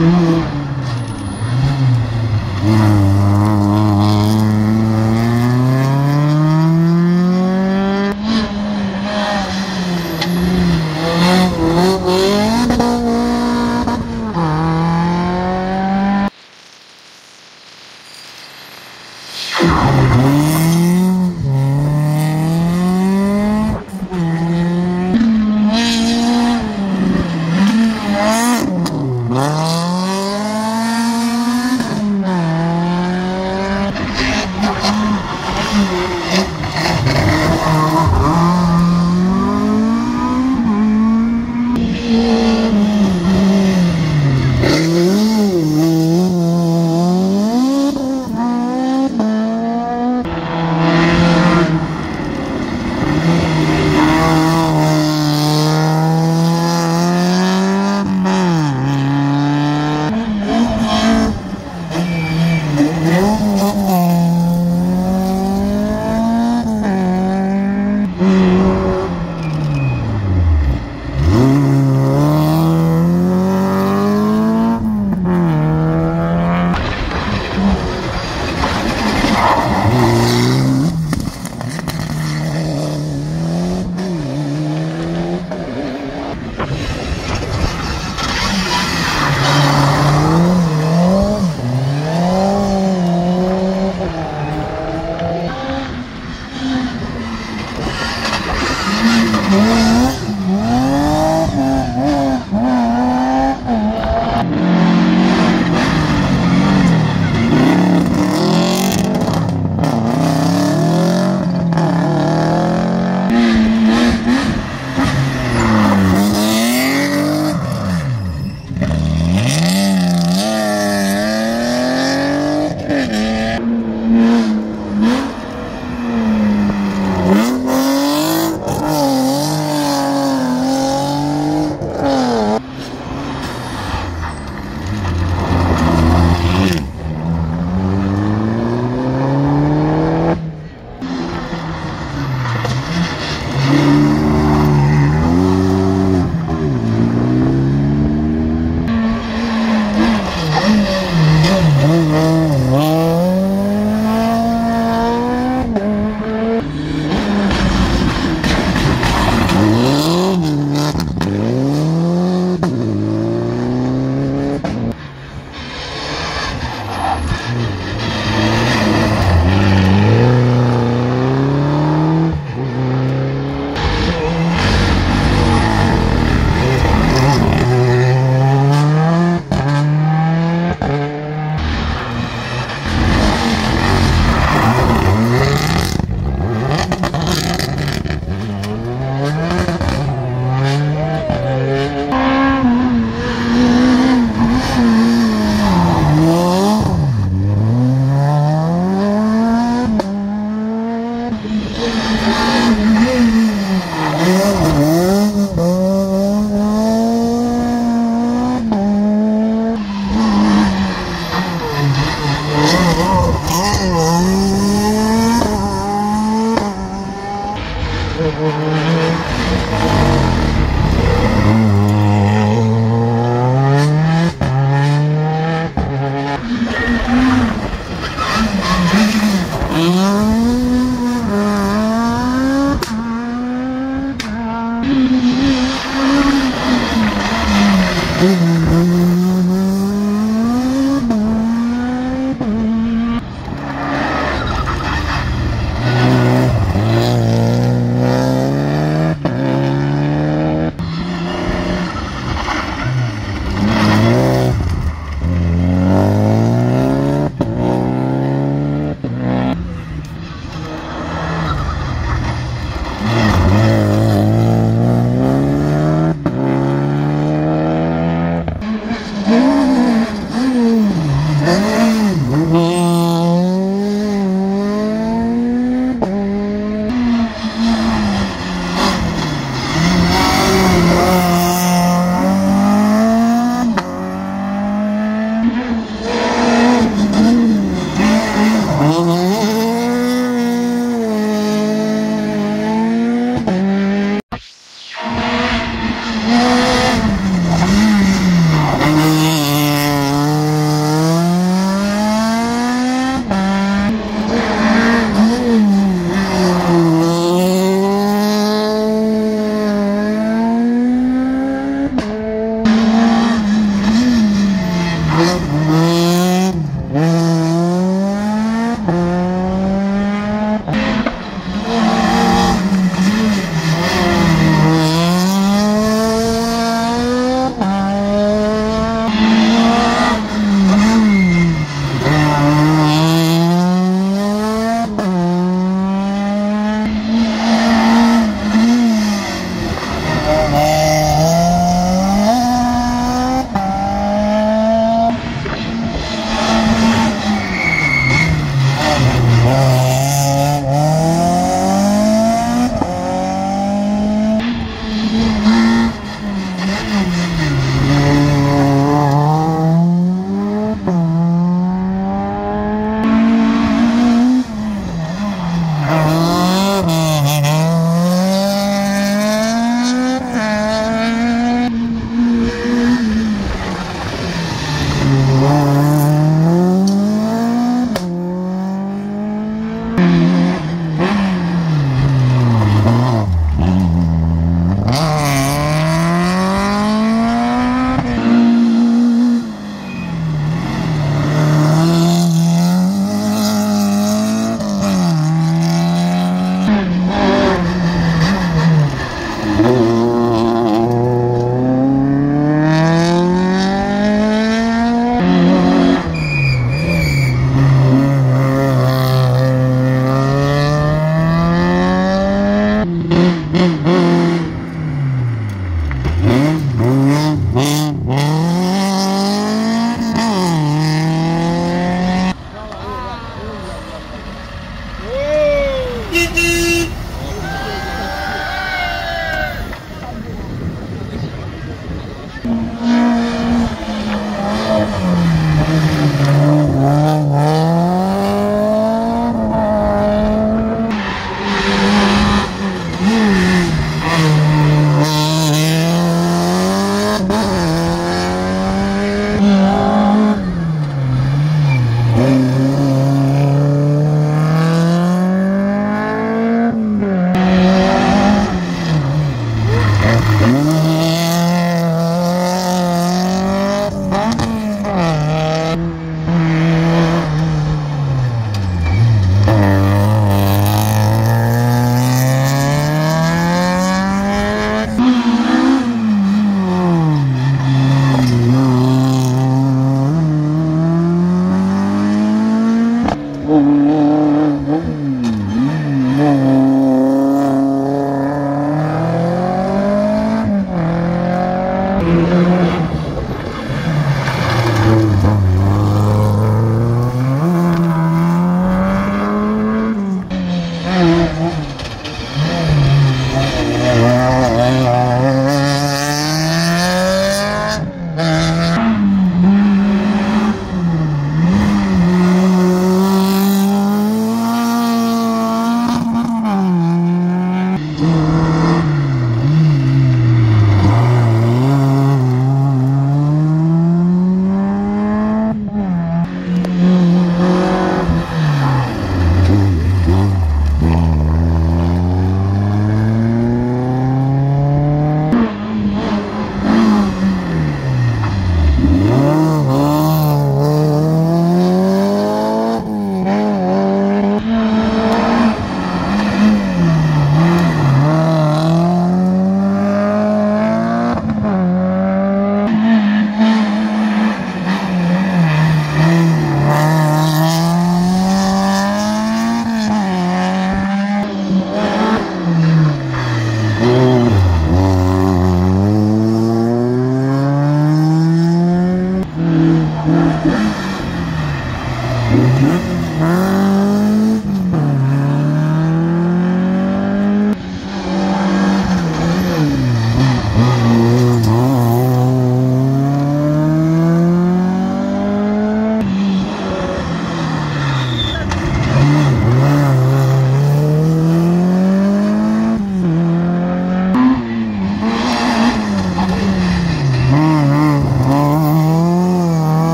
Hum. Mm-hmm.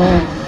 Mm-hmm.